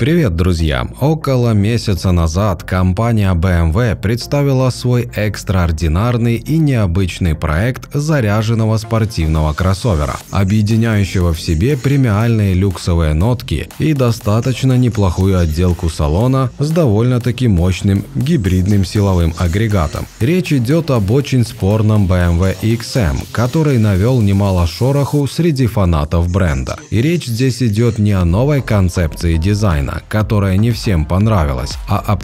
Привет, друзья! Около месяца назад компания BMW представила свой экстраординарный и необычный проект заряженного спортивного кроссовера, объединяющего в себе премиальные люксовые нотки и достаточно неплохую отделку салона с довольно-таки мощным гибридным силовым агрегатом. Речь идет об очень спорном BMW XM, который навел немало шороху среди фанатов бренда. И речь здесь идет не о новой концепции дизайна, дизайна, которая не всем понравилась, а о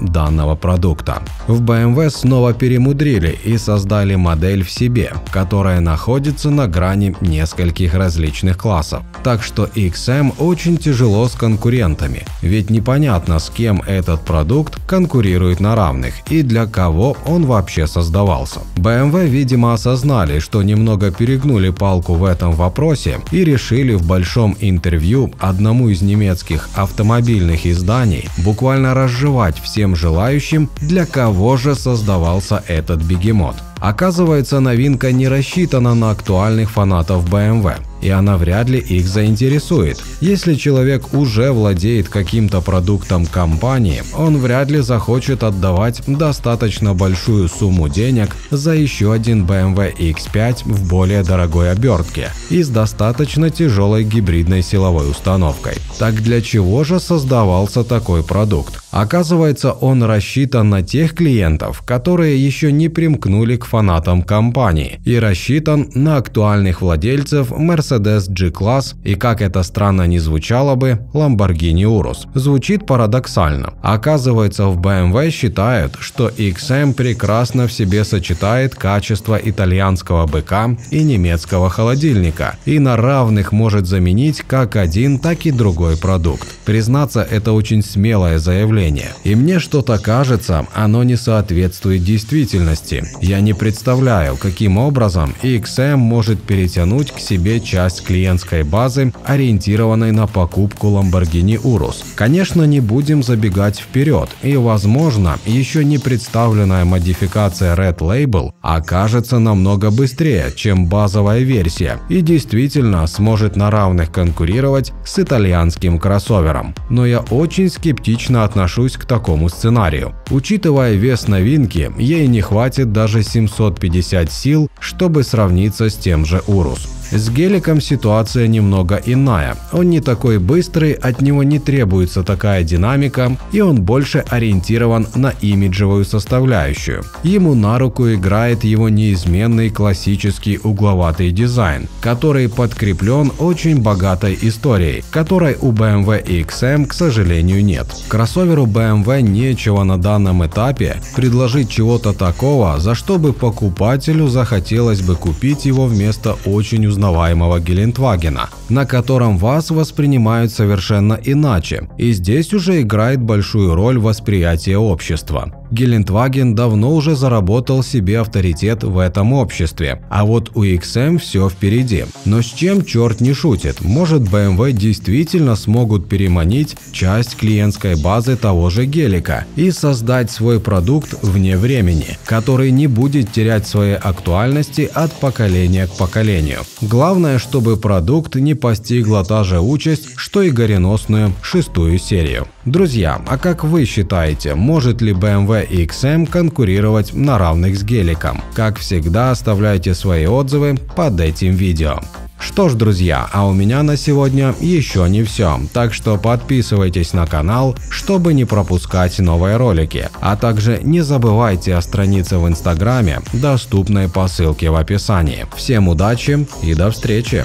данного продукта. В BMW снова перемудрили и создали модель в себе, которая находится на грани нескольких различных классов. Так что XM очень тяжело с конкурентами, ведь непонятно с кем этот продукт конкурирует на равных и для кого он вообще создавался. BMW, видимо, осознали, что немного перегнули палку в этом вопросе и решили в большом интервью одному из немецких немецких автомобильных изданий буквально разжевать всем желающим, для кого же создавался этот бегемот. Оказывается, новинка не рассчитана на актуальных фанатов BMW и она вряд ли их заинтересует. Если человек уже владеет каким-то продуктом компании, он вряд ли захочет отдавать достаточно большую сумму денег за еще один BMW X5 в более дорогой обертке и с достаточно тяжелой гибридной силовой установкой. Так для чего же создавался такой продукт? Оказывается, он рассчитан на тех клиентов, которые еще не примкнули к фанатам компании и рассчитан на актуальных владельцев Mercedes G-Class и, как это странно не звучало бы, Lamborghini Urus. Звучит парадоксально. Оказывается, в BMW считают, что XM прекрасно в себе сочетает качество итальянского быка и немецкого холодильника и на равных может заменить как один, так и другой продукт. Признаться, это очень смелое заявление мышления. И мне что-то кажется, оно не соответствует действительности. Я не представляю, каким образом XM может перетянуть к себе часть клиентской базы, ориентированной на покупку Lamborghini Urus. Конечно, не будем забегать вперед, и возможно, еще не представленная модификация Red Label окажется намного быстрее, чем базовая версия, и действительно сможет на равных конкурировать с итальянским кроссовером. Но я очень скептично отношусь отношусь к такому сценарию. Учитывая вес новинки, ей не хватит даже 750 сил, чтобы сравниться с тем же Урус. С геликом ситуация немного иная. Он не такой быстрый, от него не требуется такая динамика, и он больше ориентирован на имиджевую составляющую. Ему на руку играет его неизменный классический угловатый дизайн, который подкреплен очень богатой историей, которой у BMW XM, к сожалению, нет. Кроссоверу BMW нечего на данном этапе предложить чего-то такого, за что бы покупателю захотелось бы купить его вместо очень узнаваемого Гелендвагена, на котором вас воспринимают совершенно иначе, и здесь уже играет большую роль восприятие общества. Гелендваген давно уже заработал себе авторитет в этом обществе, а вот у XM все впереди. Но с чем черт не шутит, может BMW действительно смогут переманить часть клиентской базы того же гелика и создать свой продукт вне времени, который не будет терять своей актуальности от поколения к поколению. Главное, чтобы продукт не постигла та же участь, что и гореносную шестую серию. Друзья, а как вы считаете, может ли BMW XM конкурировать на равных с геликом. Как всегда, оставляйте свои отзывы под этим видео. Что ж, друзья, а у меня на сегодня еще не все, так что подписывайтесь на канал, чтобы не пропускать новые ролики, а также не забывайте о странице в инстаграме, доступной по ссылке в описании. Всем удачи и до встречи!